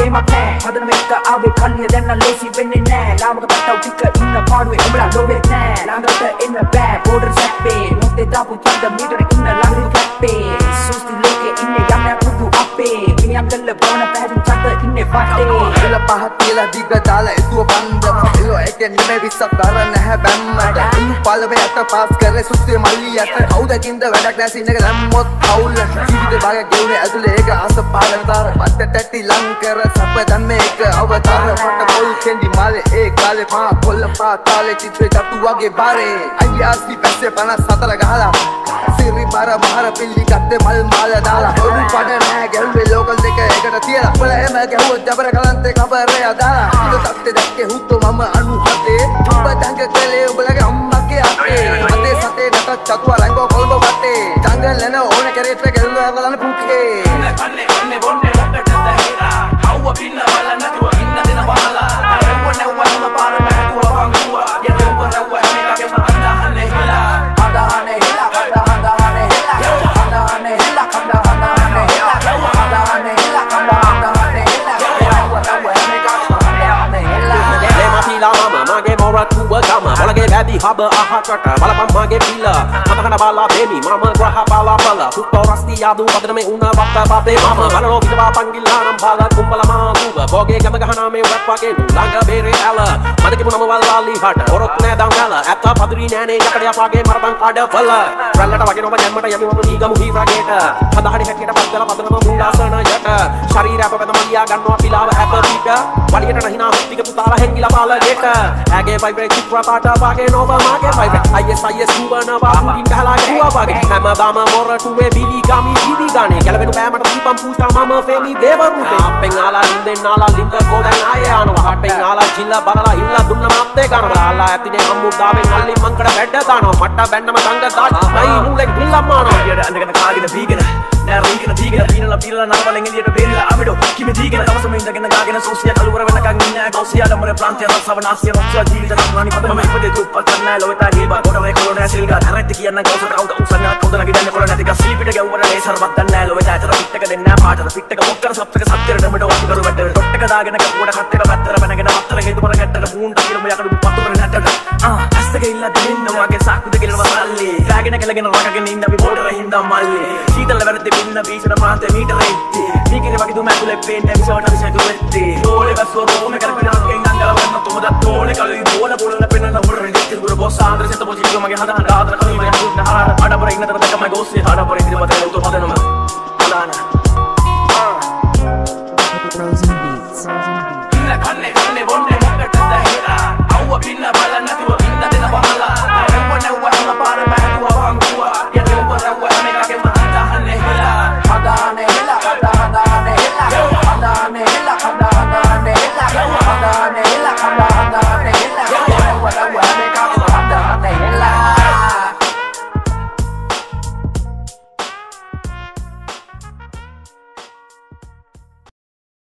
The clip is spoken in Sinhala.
ගේමක් නෑ හදන එක ආවේ කල්ලිය දැන්න ලේසි වෙන්නේ නෑ ලාමක පැටව ටික ඉන්න පාඩුවේ උඹලා ලොවෙත් නෑ ළඟට එන්න බෑ බෝඩර් සැප්පේ මොත්තේ දාපු චන්ද මීටර ඉන්න ළඟට කැප්පේ සුස්ති ලෝකේ ඉන්නේ යන්න පුදු අපේ මිනිහම් දෙල්ල බෝන පැහැදින් චන්ද ඉන්නේ වටේ එල පහත් කියලා දිග දාලා එතුව බන්ද එලෝ එක නෙමෙයි විස්සක් දර නැහැ බැම්මට උන් පළවේ අත පාස් කරේ සුත්තේ මල්ලියට කවුදකින්ද වැඩක් නැ සින්නක දැම්මොත් පවුල් ආස පාලන දාර පත්ත තැටි ලං කර සප දැන් මේක අවතාර. මට පොල් කෙන්ඩි මාලේ ඒ කාලේ පා පොල්ල පා තාලේ චිත්‍රේ තට්ටු වගේ බාරේ. අයියාස්ලි පැස්සේ 54 ගහලා සිරි බර මහර පිල්ලි ගත්තේ මල් මාල දාලා. ඔරු පඩ නැහැ ගැහුවේ ලෝකල් දෙක එකට තියලා. උඹලා එහෙම ගැහුවොත් ජබර කලන්තේ කබරේ අදාලා. ඉත තත්ත්ේ දැක්කේ හුත්තෝ මම අනුහතේ. උඹ දඟ කලේ උඹලගේ Bolage baby haba ahakata Balapam mage pila. Matakana bala bemi mama graha bala bala Putto rasti yadu padrame una bakta babe mama. Balano kitaba pangilanam bala kumbala maduga Boge gama gahana me rap wage Langa bere ala. Madake punama wallali hata Orot ne dangala. Atta padri nane yakadya page marabang kada vala Rallata wage noba janmata yami mamu niga muhi rageta. Padahari හැටියට පත්දල පදනම මුල්ලාසන යට ශරීර අප පැද මලියා ගන්නවා පිලාව හැප පිට වලියට නහිනා හුත්තික පුතාලා හැංගිලා බාලගෙට ඇගේ වයිබ්‍රේට් චිත්‍ර පාට වගේ නොව මගේ වයිබ්‍රේට් අයිස් අයිස් දුවනවා පුටින් ගහලා ගැහුවා වගේ. හැමදාම මොරටුවේ බිලි ගමි ජීවි ගානේ ගැලවෙනු බෑමට දීපම් පූජා මම ෆේමි දේවරුතේ අපෙන් ආලා ලින්දෙන් ආලා ලින්ද ගෝඩන් ආයේ ආනවා. හටෙන් ආලා ජිල්ලා බලලා හිල්ලා දුන්න මාත්තේ ගන්නවා. ආලා ඇතිනේ හම්මුදාවෙන් අල්ලි මංකඩ වැඩ දානවා. මට්ට බැන්නම දංග දායි නයි මුලෙන් ගිල්ලම්මානවා යට ඇඳගෙන කාගෙන දීගෙන නෑ රීගෙන දීගෙන පීනලා පීනලා නාවලෙන් එළියට බේරිලා අපිට කිමි දීගෙන තවසම ඉඳගෙන ගාගෙන සෝසිය කලවර වෙනකන් ඉන්නේ ගෝසිය ළමර ප්‍රාන්තය රසවනාසිය රොක්ෂා ජීවිත සම්මානි. පදම මේ ඉපදේ දුප්පත් කරන්නෑ ලොවිතා හේබා කොට වේ කොලෝනේ සිල්ගා හරෙත් කියන්න කවුස කවුද? උසන්නා කවුද නගින්න කොල නැති. ගස් සීපිට ගැව්වර ලේ සර්වත් දන්නෑ ලොවිතා අතර පිටක දෙන්නෑ පාටට පිටක මොක්කර සප්තක සත්‍යරට මෙඩ වස්තු කරු වැටේ ටොට්ටක දාගෙන කපුවට කට්ටක පැත්තර පැනගෙන අත්තර හේතු කර ගැට්ටට මූන්ට කිරම යකඩු පතුර නැටට ආ ඇස්තක ඉල්ල දෙන්න වගේ සාකුද කියලා වසල්ලි රාගෙන කලගෙන රකගෙන ඉන්න අපි බෝඩර හින්දා මල්ලි. සීතල වැරදි පින්න බීසන මාත මීටර ඉtti මීකිරි වගේ දුම ඇතුලේ පේන්නේ විසවට විසතු වෙtti ඕලේ බස්සෝ රෝමේ කරපින අක්කෙන් අංගල වෙන්න තුමද තෝලේ කලි බෝල බෝලන පෙන්න උර රිටි උර බොස් ආන්දර සත පොචි කිව මගේ හදාන ආදර කලි මගේ හුන්න හරන අඩබර ඉන්නතර දැක මගේ ගෝස්සේ අඩබර